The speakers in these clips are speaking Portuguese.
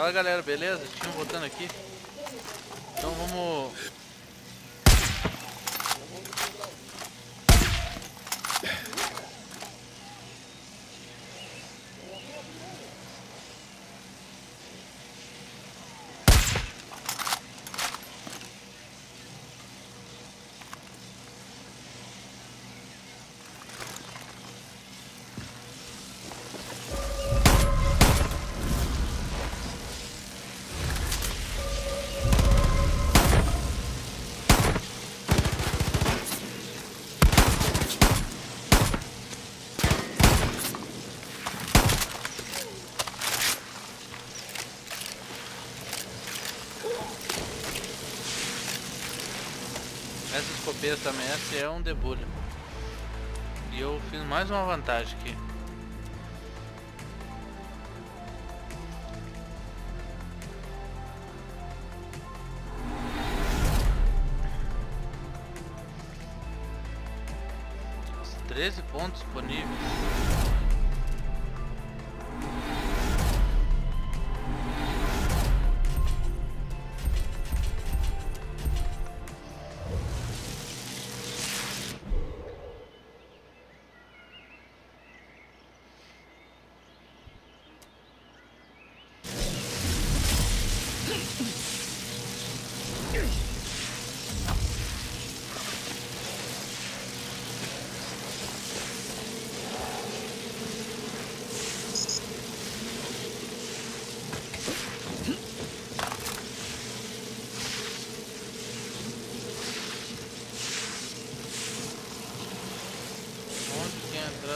Fala galera, beleza? Tinha voltando aqui. Então vamos Escopeira também, é um debulho. E eu fiz mais uma vantagem aqui. Os 13 pontos disponíveis.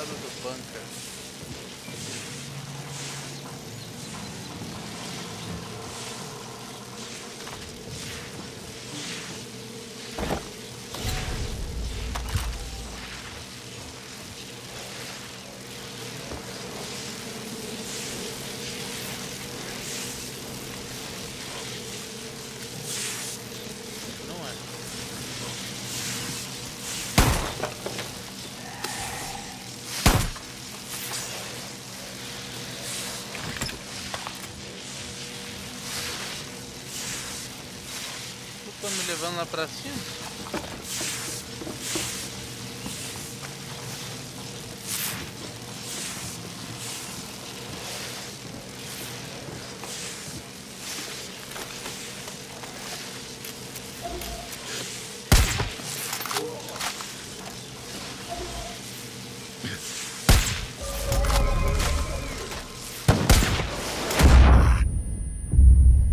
Do bunker? Tá me levando lá pra cima?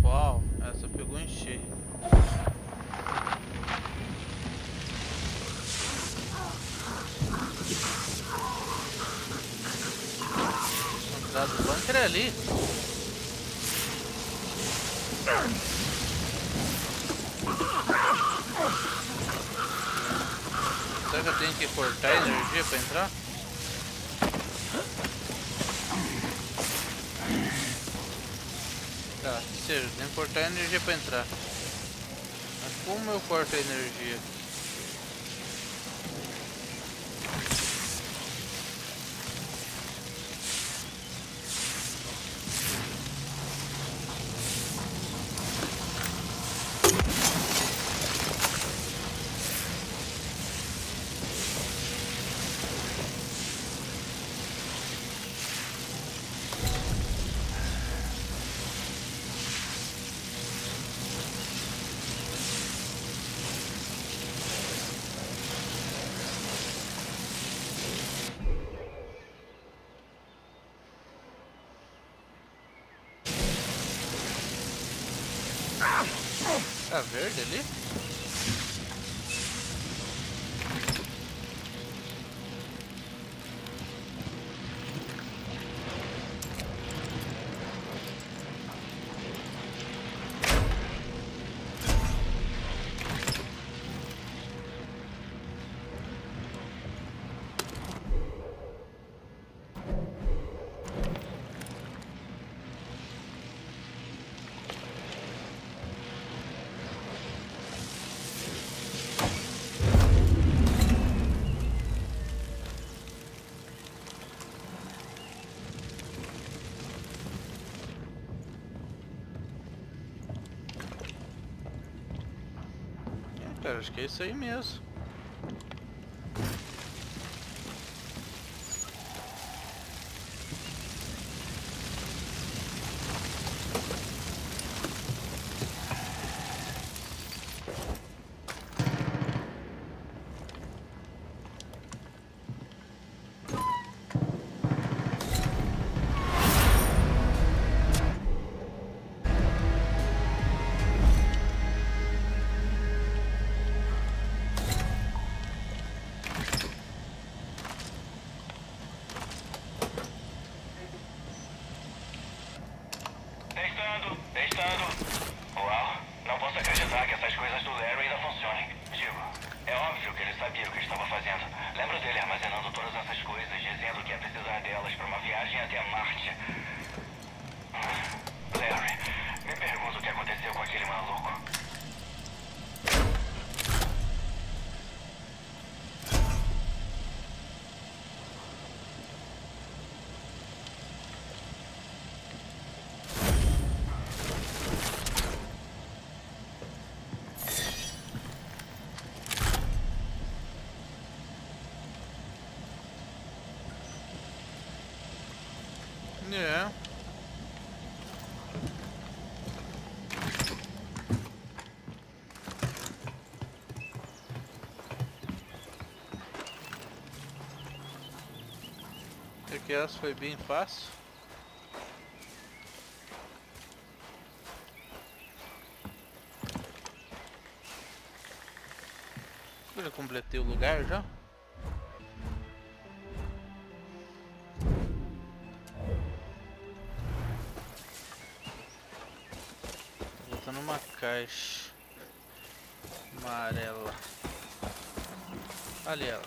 Uau, essa pegou em cheio. A entrada do bunker é ali. Será que eu tenho que cortar a energia pra entrar? Tá, que seja, tem que cortar a energia pra entrar. Mas como eu corto a energia? Tá verde ali? Cara, acho que é isso aí mesmo. sabia o que estava fazendo. Lembro dele armazenando todas essas coisas, dizendo que ia precisar delas para uma viagem até Marte. É. Aqui essa foi bem fácil. Eu já completei o lugar já. Caixa amarela. Ali ela.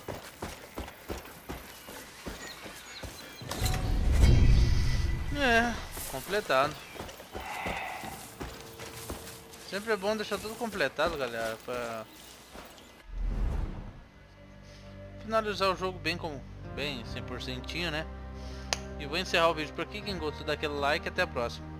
É, completado. Sempre é bom deixar tudo completado, galera, pra finalizar o jogo bem com bem 100%, né? E vou encerrar o vídeo por aqui. Quem gostou daquele like, até a próxima.